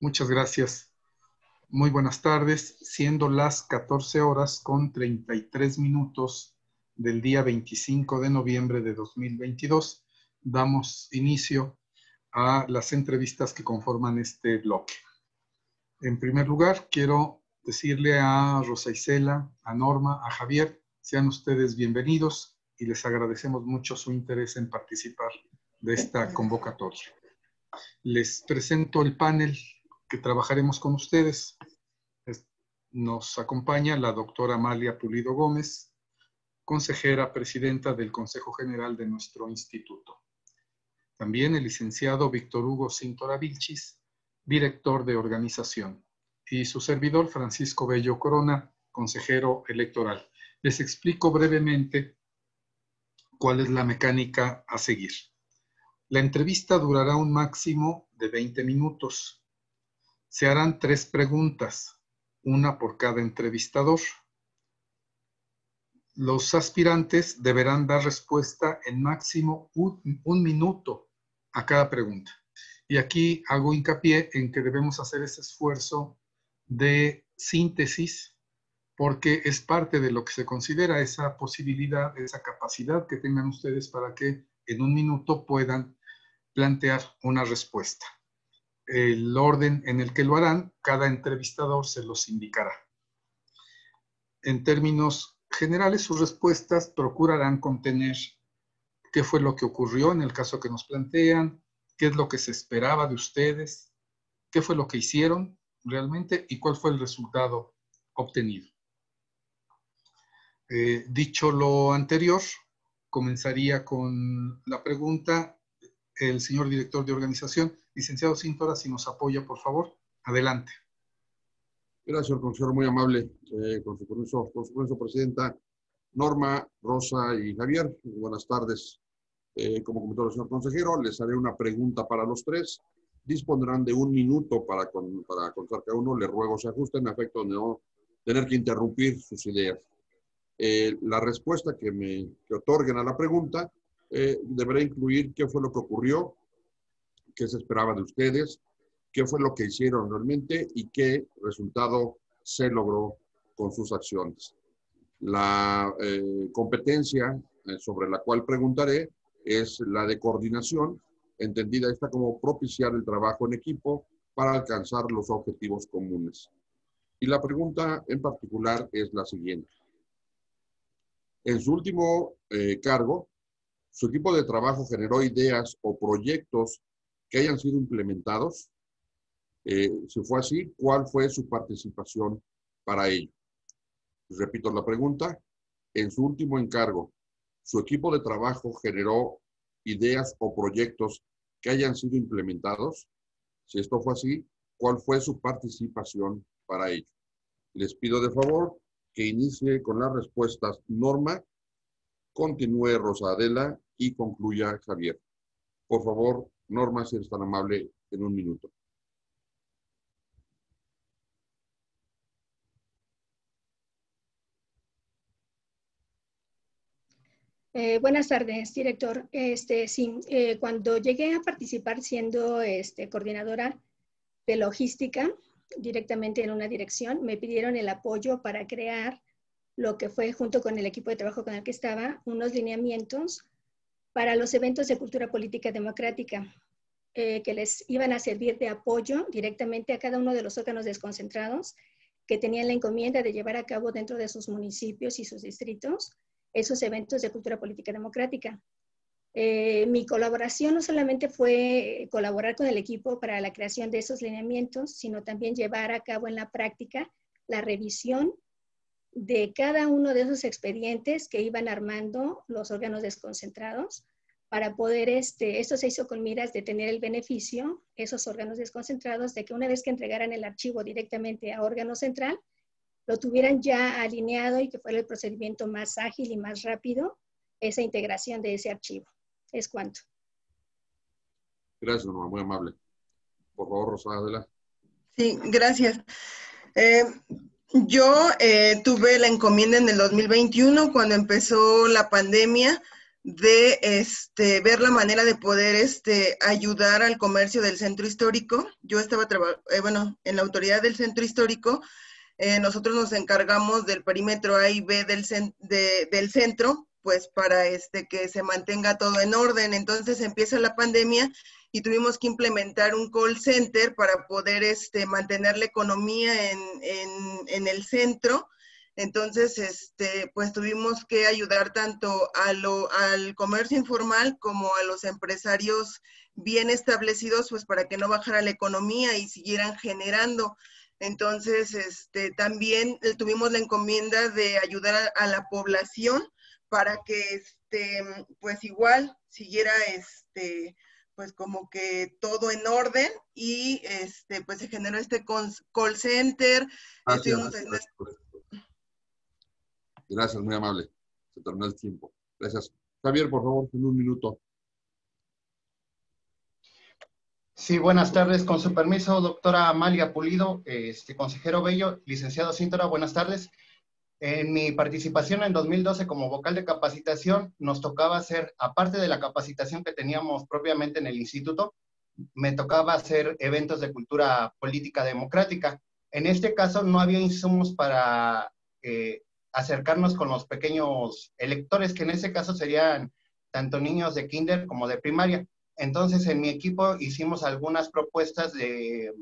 Muchas gracias. Muy buenas tardes. Siendo las 14 horas con 33 minutos del día 25 de noviembre de 2022, damos inicio a las entrevistas que conforman este bloque. En primer lugar, quiero decirle a Rosa Isela, a Norma, a Javier, sean ustedes bienvenidos y les agradecemos mucho su interés en participar de esta convocatoria. Les presento el panel que trabajaremos con ustedes. Nos acompaña la doctora Amalia Pulido Gómez, consejera presidenta del Consejo General de nuestro instituto. También el licenciado Víctor Hugo Cintora Vilchis, director de organización, y su servidor Francisco Bello Corona, consejero electoral. Les explico brevemente cuál es la mecánica a seguir. La entrevista durará un máximo de 20 minutos. Se harán tres preguntas, una por cada entrevistador. Los aspirantes deberán dar respuesta en máximo un, un minuto a cada pregunta. Y aquí hago hincapié en que debemos hacer ese esfuerzo de síntesis porque es parte de lo que se considera esa posibilidad, esa capacidad que tengan ustedes para que en un minuto puedan plantear una respuesta. El orden en el que lo harán, cada entrevistador se los indicará. En términos generales, sus respuestas procurarán contener qué fue lo que ocurrió en el caso que nos plantean, qué es lo que se esperaba de ustedes, qué fue lo que hicieron realmente y cuál fue el resultado obtenido. Eh, dicho lo anterior, comenzaría con la pregunta el señor director de organización. Licenciado Cintora, si nos apoya, por favor. Adelante. Gracias, consejero, muy amable. Eh, con, su permiso, con presidenta. Norma, Rosa y Javier, buenas tardes. Eh, como comentó el señor consejero, les haré una pregunta para los tres. Dispondrán de un minuto para, para contar cada uno. Les ruego se ajusten a efecto no tener que interrumpir sus ideas. Eh, la respuesta que me otorguen a la pregunta eh, deberá incluir qué fue lo que ocurrió, qué se esperaba de ustedes, qué fue lo que hicieron realmente y qué resultado se logró con sus acciones. La competencia sobre la cual preguntaré es la de coordinación, entendida esta como propiciar el trabajo en equipo para alcanzar los objetivos comunes. Y la pregunta en particular es la siguiente. En su último eh, cargo, su equipo de trabajo generó ideas o proyectos que hayan sido implementados. Eh, si fue así, ¿cuál fue su participación para ello? Repito la pregunta. En su último encargo, su equipo de trabajo generó ideas o proyectos que hayan sido implementados. Si esto fue así, ¿cuál fue su participación para ello? Les pido de favor que inicie con las respuestas Norma, continúe Rosadela y concluya Javier. Por favor, Norma, si eres tan amable, en un minuto. Eh, buenas tardes, director. Este, sí, eh, cuando llegué a participar siendo este, coordinadora de logística directamente en una dirección, me pidieron el apoyo para crear lo que fue, junto con el equipo de trabajo con el que estaba, unos lineamientos para los eventos de cultura política democrática, eh, que les iban a servir de apoyo directamente a cada uno de los órganos desconcentrados que tenían la encomienda de llevar a cabo dentro de sus municipios y sus distritos esos eventos de cultura política democrática. Eh, mi colaboración no solamente fue colaborar con el equipo para la creación de esos lineamientos, sino también llevar a cabo en la práctica la revisión de cada uno de esos expedientes que iban armando los órganos desconcentrados para poder, este, esto se hizo con miras de tener el beneficio, esos órganos desconcentrados, de que una vez que entregaran el archivo directamente a órgano central, lo tuvieran ya alineado y que fuera el procedimiento más ágil y más rápido esa integración de ese archivo. Es cuanto. Gracias, Norma, muy amable. Por favor, Rosa, Sí, gracias. Eh, yo eh, tuve la encomienda en el 2021 cuando empezó la pandemia de este, ver la manera de poder este, ayudar al comercio del centro histórico. Yo estaba, eh, bueno, en la autoridad del centro histórico, eh, nosotros nos encargamos del perímetro A y B del, del centro, pues para este, que se mantenga todo en orden. Entonces empieza la pandemia y tuvimos que implementar un call center para poder este, mantener la economía en, en, en el centro entonces, este, pues tuvimos que ayudar tanto a lo, al comercio informal como a los empresarios bien establecidos, pues para que no bajara la economía y siguieran generando. Entonces, este, también eh, tuvimos la encomienda de ayudar a, la población para que, este, pues igual siguiera, este, pues como que todo en orden y, este, pues se generó este call center. Gracias, muy amable. Se terminó el tiempo. Gracias. Javier, por favor, en un minuto. Sí, buenas tardes. Con su permiso, doctora Amalia Pulido, este consejero Bello, licenciado Cintora, buenas tardes. En mi participación en 2012 como vocal de capacitación, nos tocaba hacer, aparte de la capacitación que teníamos propiamente en el instituto, me tocaba hacer eventos de cultura política democrática. En este caso no había insumos para eh, acercarnos con los pequeños electores, que en ese caso serían tanto niños de kinder como de primaria. Entonces, en mi equipo hicimos algunas propuestas de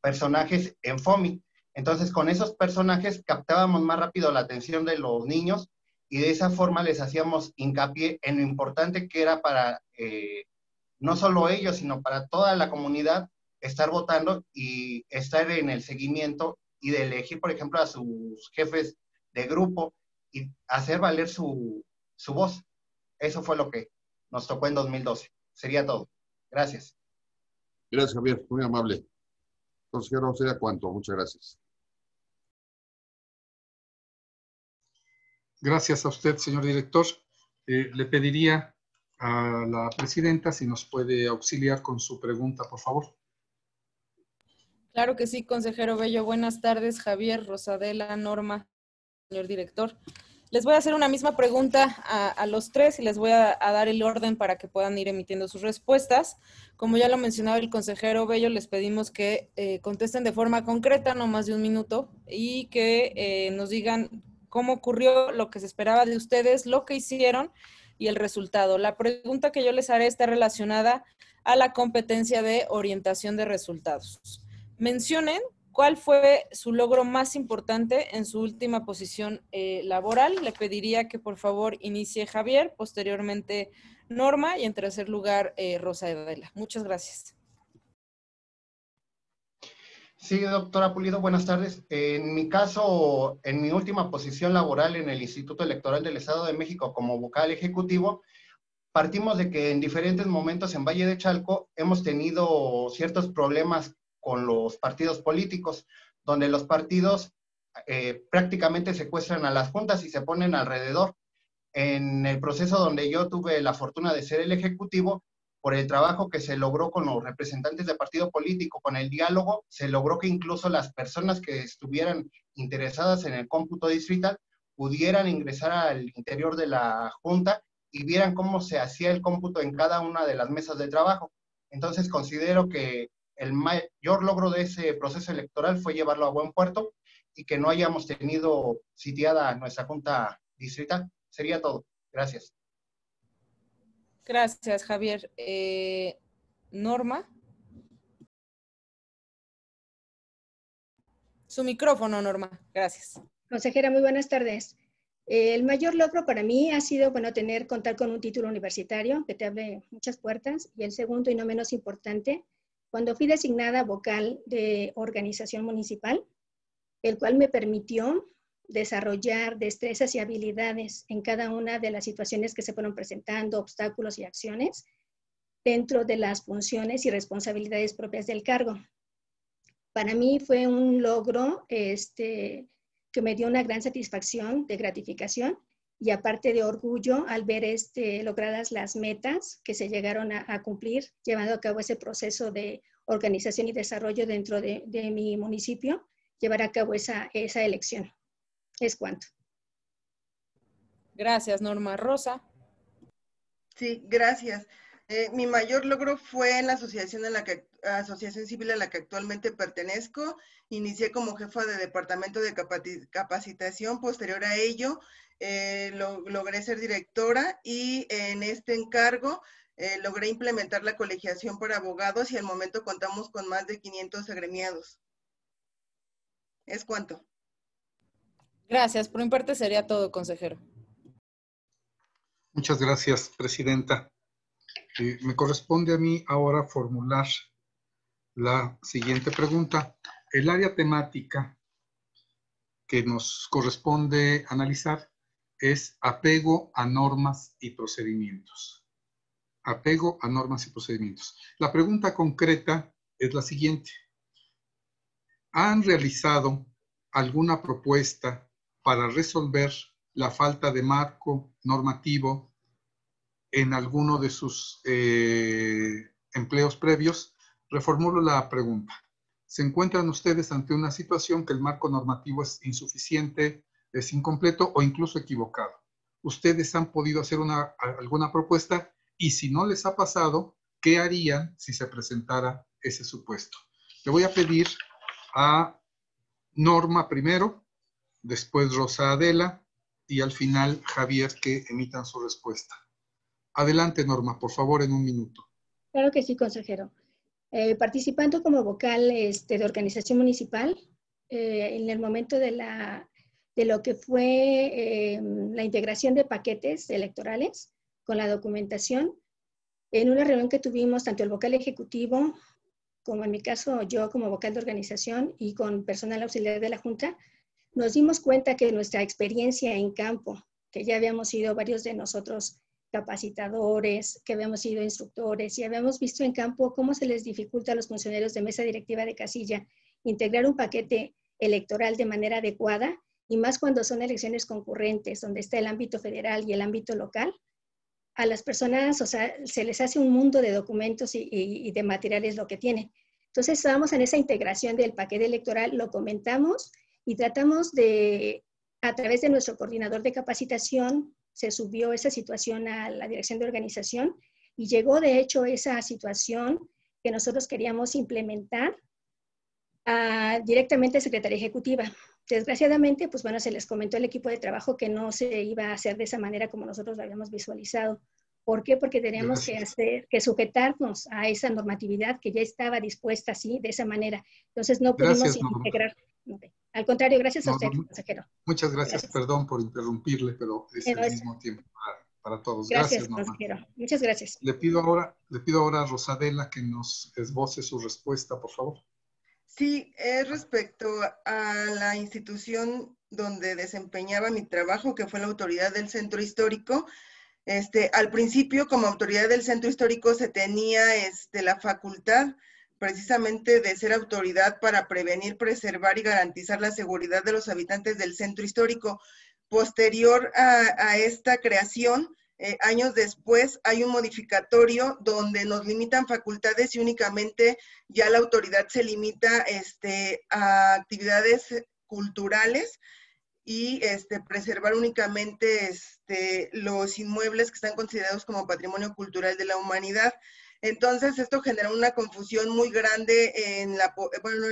personajes en FOMI. Entonces, con esos personajes captábamos más rápido la atención de los niños y de esa forma les hacíamos hincapié en lo importante que era para eh, no solo ellos, sino para toda la comunidad estar votando y estar en el seguimiento y de elegir, por ejemplo, a sus jefes de grupo y hacer valer su, su voz. Eso fue lo que nos tocó en 2012. Sería todo. Gracias. Gracias, Javier. Muy amable. Consejero, ¿sería cuánto? Muchas gracias. Gracias a usted, señor director. Eh, le pediría a la presidenta si nos puede auxiliar con su pregunta, por favor. Claro que sí, consejero Bello. Buenas tardes, Javier, Rosadela, Norma señor director. Les voy a hacer una misma pregunta a, los tres y les voy a, dar el orden para que puedan ir emitiendo sus respuestas. Como ya lo mencionaba el consejero Bello, les pedimos que eh, contesten de forma concreta, no más de un minuto, y que eh, nos digan cómo ocurrió, lo que se esperaba de ustedes, lo que hicieron y el resultado. La pregunta que yo les haré está relacionada a la competencia de orientación de resultados. Mencionen ¿Cuál fue su logro más importante en su última posición eh, laboral? Le pediría que por favor inicie Javier, posteriormente Norma y en tercer lugar eh, Rosa Edela. Muchas gracias. Sí, doctora Pulido, buenas tardes. En mi caso, en mi última posición laboral en el Instituto Electoral del Estado de México como vocal ejecutivo, partimos de que en diferentes momentos en Valle de Chalco hemos tenido ciertos problemas con los partidos políticos, donde los partidos eh, prácticamente secuestran a las juntas y se ponen alrededor. En el proceso donde yo tuve la fortuna de ser el ejecutivo, por el trabajo que se logró con los representantes del partido político, con el diálogo, se logró que incluso las personas que estuvieran interesadas en el cómputo distrital pudieran ingresar al interior de la junta y vieran cómo se hacía el cómputo en cada una de las mesas de trabajo. Entonces considero que el mayor logro de ese proceso electoral fue llevarlo a buen puerto y que no hayamos tenido sitiada nuestra Junta Distrital. Sería todo. Gracias. Gracias, Javier. Eh, Norma. Su micrófono, Norma. Gracias. Consejera, muy buenas tardes. Eh, el mayor logro para mí ha sido, bueno, tener, contar con un título universitario que te abre muchas puertas. Y el segundo y no menos importante, cuando fui designada vocal de organización municipal, el cual me permitió desarrollar destrezas y habilidades en cada una de las situaciones que se fueron presentando, obstáculos y acciones, dentro de las funciones y responsabilidades propias del cargo. Para mí fue un logro este, que me dio una gran satisfacción de gratificación y aparte de orgullo al ver este, logradas las metas que se llegaron a, cumplir, llevando a cabo ese proceso de organización y desarrollo dentro de, mi municipio, llevar a cabo esa, esa elección. Es cuanto. Gracias, Norma Rosa. Sí, gracias. Eh, mi mayor logro fue en la asociación, en la que, asociación civil a la que actualmente pertenezco. Inicié como jefa de departamento de capacitación. Posterior a ello, eh, logré ser directora y en este encargo eh, logré implementar la colegiación por abogados y al momento contamos con más de 500 agremiados. ¿Es cuánto? Gracias. Por mi parte sería todo, consejero. Muchas gracias, presidenta. Eh, me corresponde a mí ahora formular la siguiente pregunta. El área temática que nos corresponde analizar es apego a normas y procedimientos. Apego a normas y procedimientos. La pregunta concreta es la siguiente. ¿Han realizado alguna propuesta para resolver la falta de marco normativo en alguno de sus eh, empleos previos? Reformulo la pregunta. ¿Se encuentran ustedes ante una situación que el marco normativo es insuficiente, es incompleto o incluso equivocado? ¿Ustedes han podido hacer una, alguna propuesta? Y si no les ha pasado, ¿qué harían si se presentara ese supuesto? Le voy a pedir a Norma primero, después Rosa Adela y al final Javier que emitan su respuesta. Adelante, Norma, por favor, en un minuto. Claro que sí, consejero. Eh, participando como vocal este, de organización municipal, eh, en el momento de, la, de lo que fue eh, la integración de paquetes electorales con la documentación, en una reunión que tuvimos tanto el vocal ejecutivo como en mi caso yo como vocal de organización y con personal auxiliar de la Junta, nos dimos cuenta que nuestra experiencia en campo, que ya habíamos sido varios de nosotros capacitadores, que habíamos sido instructores y habíamos visto en campo cómo se les dificulta a los funcionarios de mesa directiva de casilla integrar un paquete electoral de manera adecuada y más cuando son elecciones concurrentes, donde está el ámbito federal y el ámbito local, a las personas, o sea, se les hace un mundo de documentos y, y de materiales lo que tienen. Entonces, estábamos en esa integración del paquete electoral, lo comentamos y tratamos de, a través de nuestro coordinador de capacitación, se subió esa situación a la dirección de organización y llegó de hecho esa situación que nosotros queríamos implementar a, directamente a Secretaría Ejecutiva. Desgraciadamente, pues bueno, se les comentó al equipo de trabajo que no se iba a hacer de esa manera como nosotros lo habíamos visualizado. ¿Por qué? Porque teníamos que hacer, que sujetarnos a esa normatividad que ya estaba dispuesta así, de esa manera. Entonces no pudimos integrar. Al contrario, gracias a usted, consejero. Muchas gracias. perdón por interrumpirle, pero es el mismo tiempo para, todos. Gracias, consejero. Muchas gracias. Le pido ahora, le pido ahora a Rosadela que nos esboce su respuesta, por favor. Sí, es respecto a la institución donde desempeñaba mi trabajo, que fue la autoridad del centro histórico. Este, al principio, como autoridad del centro histórico, se tenía este, la facultad precisamente de ser autoridad para prevenir, preservar y garantizar la seguridad de los habitantes del centro histórico. Posterior a, esta creación, eh, años después, hay un modificatorio donde nos limitan facultades y únicamente ya la autoridad se limita este, a actividades culturales y este, preservar únicamente este, los inmuebles que están considerados como patrimonio cultural de la humanidad. Entonces, esto genera una confusión muy grande en, la,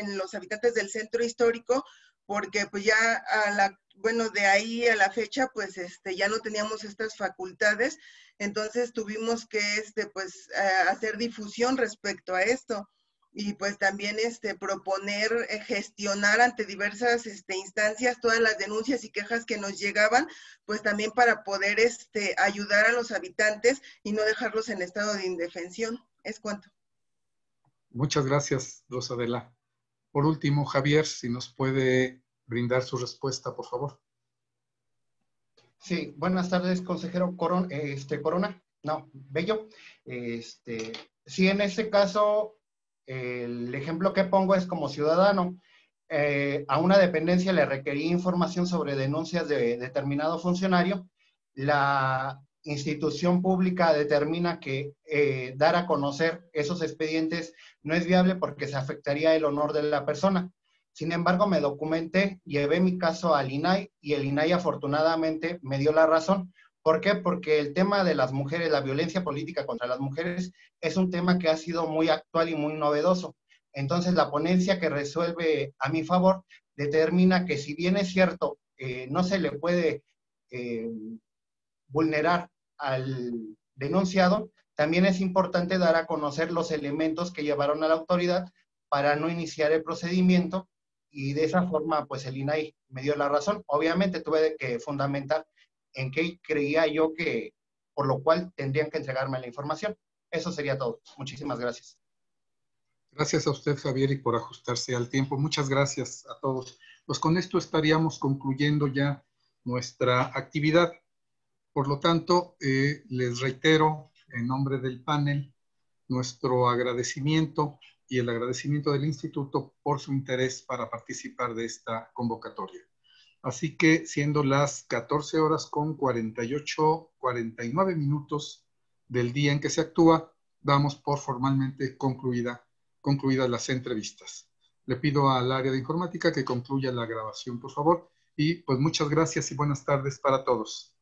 en los habitantes del centro histórico, porque pues ya a la, bueno, de ahí a la fecha, pues este, ya no teníamos estas facultades, entonces tuvimos que, este, pues, hacer difusión respecto a esto y pues también este, proponer eh, gestionar ante diversas este, instancias todas las denuncias y quejas que nos llegaban, pues también para poder este, ayudar a los habitantes y no dejarlos en estado de indefensión. Es cuanto. Muchas gracias, Rosadela. Por último, Javier, si nos puede brindar su respuesta, por favor. Sí, buenas tardes, consejero Corona. Este, Corona. No, Bello. Este, sí, en este caso, el ejemplo que pongo es como ciudadano. Eh, a una dependencia le requería información sobre denuncias de determinado funcionario. La institución pública determina que eh, dar a conocer esos expedientes no es viable porque se afectaría el honor de la persona. Sin embargo, me documenté, llevé mi caso al INAI y el INAI afortunadamente me dio la razón ¿Por qué? Porque el tema de las mujeres, la violencia política contra las mujeres, es un tema que ha sido muy actual y muy novedoso. Entonces, la ponencia que resuelve a mi favor determina que si bien es cierto, eh, no se le puede eh, vulnerar al denunciado, también es importante dar a conocer los elementos que llevaron a la autoridad para no iniciar el procedimiento y de esa forma, pues el INAI me dio la razón. Obviamente tuve que fundamentar en qué creía yo que, por lo cual tendrían que entregarme la información. Eso sería todo. Muchísimas gracias. Gracias a usted, Javier, y por ajustarse al tiempo. Muchas gracias a todos. Pues con esto estaríamos concluyendo ya nuestra actividad. Por lo tanto, eh, les reitero en nombre del panel nuestro agradecimiento y el agradecimiento del instituto por su interés para participar de esta convocatoria. Así que siendo las 14 horas con 48, 49 minutos del día en que se actúa, damos por formalmente concluida, concluidas las entrevistas. Le pido al área de informática que concluya la grabación, por favor. Y pues muchas gracias y buenas tardes para todos.